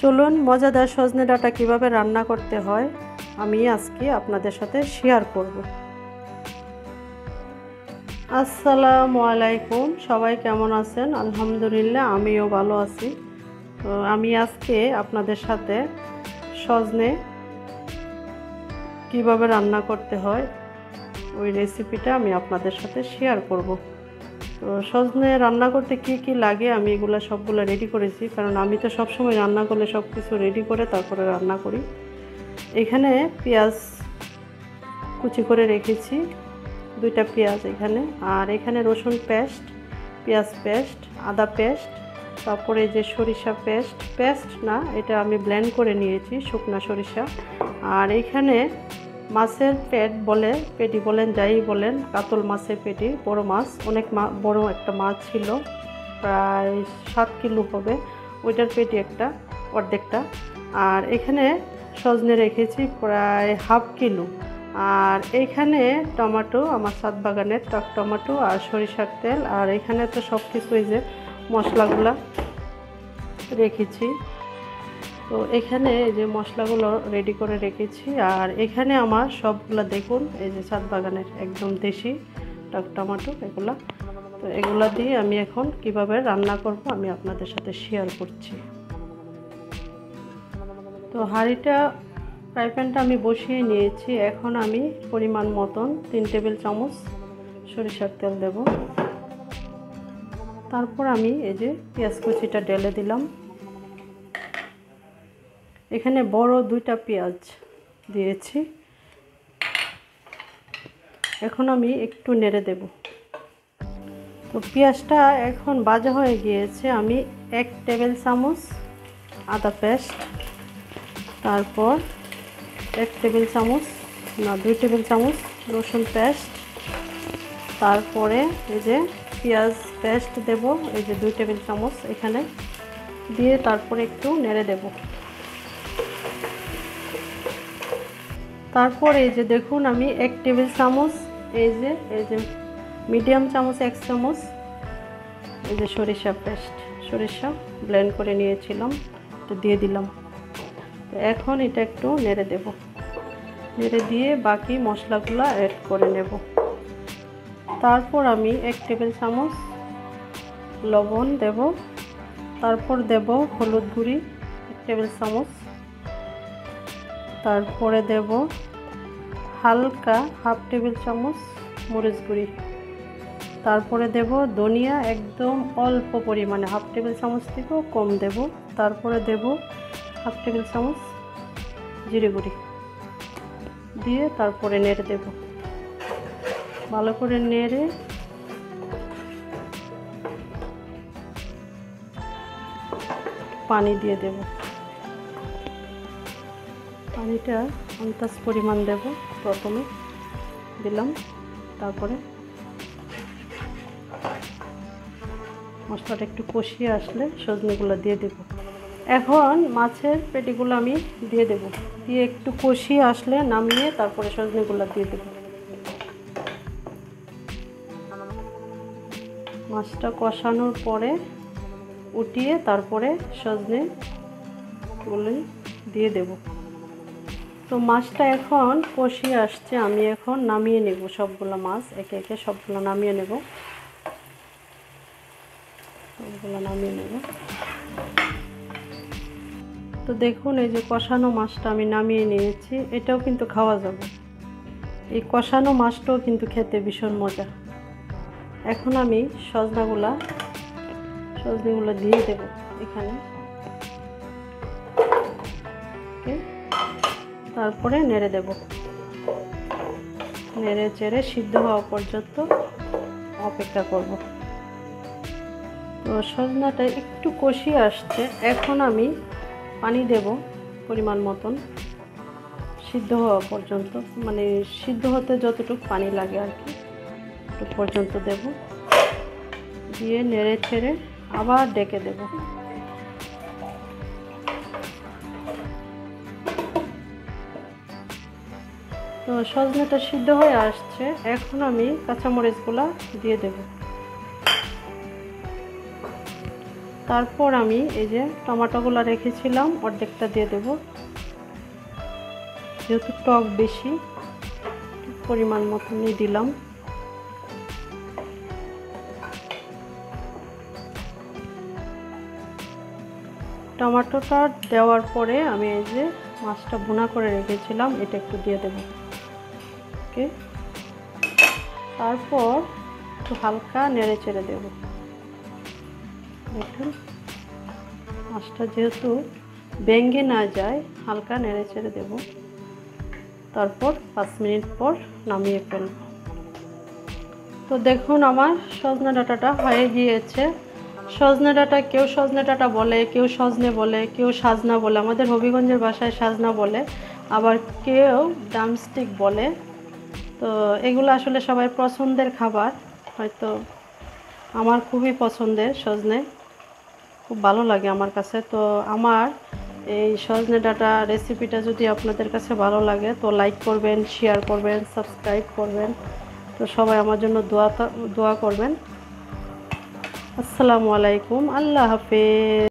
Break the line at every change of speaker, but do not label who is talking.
চলুন মজাদার সজনে ডাঁটা কীভাবে রান্না করতে হয়, আমি আজকে আপনাদের সাথে শেয়ার করব। আসসালামু আলাইকুম, সবাই কেমন আছেন? আলহামদুলিল্লাহ, আমিও ভালো আছি। তো আমি আজকে আপনাদের সাথে সজনে কীভাবে রান্না করতে হয়, ওই রেসিপিটা আমি আপনাদের সাথে শেয়ার করব। তো সজনে রান্না করতে কি কি লাগে আমি এগুলো সবগুলো রেডি করেছি। কারণ আমি তো সবসময় রান্না করলে সব কিছু রেডি করে তারপরে রান্না করি। এখানে পেঁয়াজ কুচি করে রেখেছি, দুইটা পেঁয়াজ এখানে। আর এখানে রসুন পেস্ট, পেঁয়াজ পেস্ট, আদা পেস্ট, তারপরে যে সরিষা পেস্ট পেস্ট না, এটা আমি ব্লেন্ড করে নিয়েছি শুকনা সরিষা। আর এখানে মাছের পেট বলে, পেটি বলেন, যাই বলেন, কাতল মাছের পেটি, বড় মাছ, অনেক বড় একটা মাছ ছিল, প্রায় সাত কিলো হবে, ওইটার পেটি একটা, অর্ধেকটা। আর এখানে সজনে রেখেছি প্রায় হাফ কিলো। আর এইখানে টমেটো, আমার সাত বাগানের টক টমেটো আর সরিষার তেল, আর এখানে তো সব কিছুই যে মশলাগুলা রেখেছি। তো এখানে এই যে মশলাগুলো রেডি করে রেখেছি। আর এখানে আমার সবগুলো দেখুন, এই যে ছাদ বাগানের একদম দেশি টক টমাটো, এগুলা। তো এগুলো দিয়ে আমি এখন কীভাবে রান্না করব আমি আপনাদের সাথে শেয়ার করছি। তো হাঁড়িটা, ফ্রাই প্যানটা আমি বসিয়ে নিয়েছি। এখন আমি পরিমাণ মতন তিন টেবিল চামচ সরিষার তেল দেব। তারপর আমি এই যে পেঁয়াজ কুচিটা ঢেলে দিলাম। এখানে বড় দুইটা পেঁয়াজ দিয়েছি। এখন আমি একটু নেড়ে দেব। তো পেঁয়াজটা এখন বাজা হয়ে গিয়েছে। আমি এক টেবিল চামচ আদা পেস্ট, তারপর এক টেবিল চামচ না, দুই টেবিল চামচ রসুন পেস্ট, তারপরে এই যে পেঁয়াজ পেস্ট দেব। এই যে দুই টেবিল চামচ এখানে দিয়ে তারপরে একটু নেড়ে দেবো। তারপর এই যে দেখুন আমি এক টেবিল চামচ, এই যে এই যে মিডিয়াম চামচ, এক চামচ, এই যে সরিষা পেস্ট। সরিষা ব্লেন্ড করে নিয়েছিলাম তো দিয়ে দিলাম। তো এখন এটা একটু নেড়ে দেব। নেড়ে দিয়ে বাকি মশলাগুলো অ্যাড করে নেব। তারপর আমি এক টেবিল চামচ লবণ দেব। তারপর দেব হলুদ গুঁড়ি, এক টেবিল চামচ তারপরে দেব হালকা হাফ টেবিল চামচ মরিচ গুঁড়ি। তারপরে দেব ধনিয়া, একদম অল্প পরিমাণে হাফ টেবিল চামচ থেকেও কম দেব। তারপরে দেব হাফ টেবিল চামচ জিরে গুঁড়ি দিয়ে তারপরে নেড়ে দেব। ভালো করে নেড়ে পানি দিয়ে দেবো। পানিটা আন্দাজ পরিমাণ দেব প্রথমে। দিলাম, তারপরে মশলাটা একটু কষিয়ে আসলে সজনেগুলো দিয়ে দেব। এখন মাছের পেটিগুলো আমি দিয়ে দেব। দিয়ে একটু কষিয়ে আসলে নামিয়ে তারপরে সজনেগুলো দিয়ে দেব। মাছটা কষানোর পরে উঠিয়ে তারপরে সজনেগুলো দিয়ে দেবো। তো মাছটা এখন কষিয়ে আসছে, আমি এখন নামিয়ে নেব সবগুলো মাছ, একে একে সবগুলো নামিয়ে নেব। সবগুলো নামিয়ে নেব। তো দেখুন, এই যে কষানো মাছটা আমি নামিয়ে নিয়েছি, এটাও কিন্তু খাওয়া যাবে। এই কষানো মাছটাও কিন্তু খেতে ভীষণ মজা। এখন আমি সজনাগুলা, সজনেগুলো দিয়ে দেব এখানে। তারপরে নেড়ে দেব। নেড়ে চেড়ে সিদ্ধ হওয়া পর্যন্ত অপেক্ষা করব। তো সজনাটা একটু কষিয়ে আসছে। এখন আমি পানি দেব পরিমাণ মতন সিদ্ধ হওয়া পর্যন্ত। মানে সিদ্ধ হতে যতটুকু পানি লাগে আর কি পর্যন্ত দেব। দিয়ে নেড়ে ছেড়ে আবার ডেকে দেবো। তো সজনেটা সিদ্ধ হয়ে আসছে। এখন আমি কাঁচামরিচগুলো দিয়ে দেব। তারপর আমি এই যে টমেটোগুলো রেখেছিলাম, অর্ধেকটা দিয়ে দেব। যেহেতু টক বেশি পরিমাণ মতনই দিলাম। টমেটোটা দেওয়ার পরে আমি এই যে মাছটা ভুনা করে রেখেছিলাম, এটা একটু দিয়ে দেব। ওকে তারপর একটু হালকা নেড়ে চেড়ে দেব। দেখুন, মাছটা যেহেতু ভেঙে না যায়, হালকা নেড়ে চেড়ে দেব। তারপর পাঁচ মিনিট পর নামিয়ে ফেলব। তো দেখুন, আমার সজনে ডাঁটাটা হয়ে গিয়েছে। সজনে ডাঁটা কেউ সজনে ডাঁটা বলে, কেউ সজনে বলে, কেউ সাজনা বলে। আমাদের হবিগঞ্জের ভাষায় সাজনা বলে, আবার কেউ ডামস্টিক বলে। তো এগুলো আসলে সবাই পছন্দের খাবার। হয়তো আমার খুবই পছন্দের সজনে। খুব ভালো লাগে আমার কাছে। তো আমার এই সজনে ডাটা রেসিপিটা যদি আপনাদের কাছে ভালো লাগে, তো লাইক করবেন শেয়ার করবেন সাবস্ক্রাইব করবেন। তো সবাই আমার জন্য দোয়া দোয়া করবেন। আসসালামু আলাইকুম। আল্লাহ হাফেজ।